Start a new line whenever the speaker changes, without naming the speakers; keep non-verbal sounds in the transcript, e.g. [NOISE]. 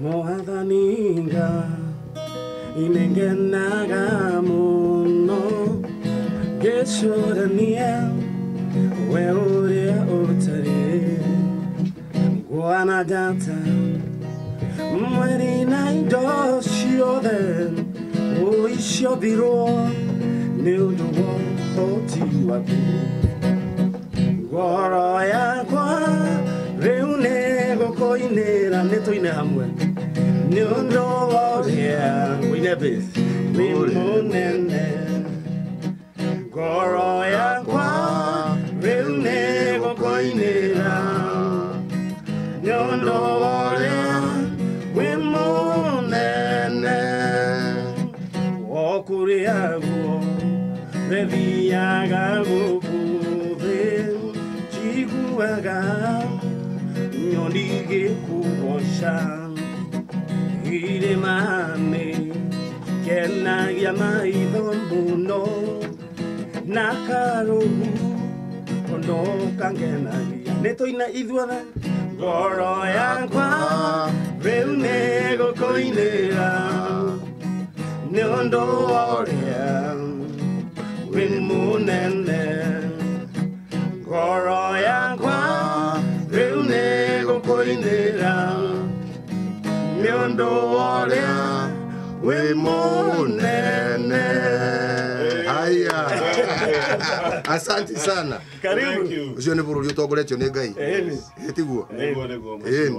mohathaninga inengenaga muno. Ngĩcũrania we ũrĩa ũtarĩ ngwana njata mweri na indo ciothe ũiciothirwo nĩ ũndũ wa ũhoti waku gũkũinĩra nĩ tũine hamwe. Nĩ ũndũ wa ũrĩa ũine bass wĩ mũnene ngoro yakwa rĩu nĩ gũkũinĩra nĩ ũndũ wa ũrĩa wĩ mũnene okũrĩa guo methiaga gũkũ thĩ njiguaga nyoni gĩkũgoca irĩma-nĩ kenagia maitho mũno na karũhu kono kangenagia nĩ tũina ithuothe ngoro yakwa rĩu nĩ gũkũinĩra nĩ ũndũ wa ũrĩa nĩ gũkũinĩra nĩ ũndũ wa ũrĩa wĩ mũnene
haya [LAUGHS] asanti sana
karibu
ũcio nĩ bũrũri ũtongoretio nĩ ngai
Ĩni.
ĩtiguo
Ĩni.
ĩni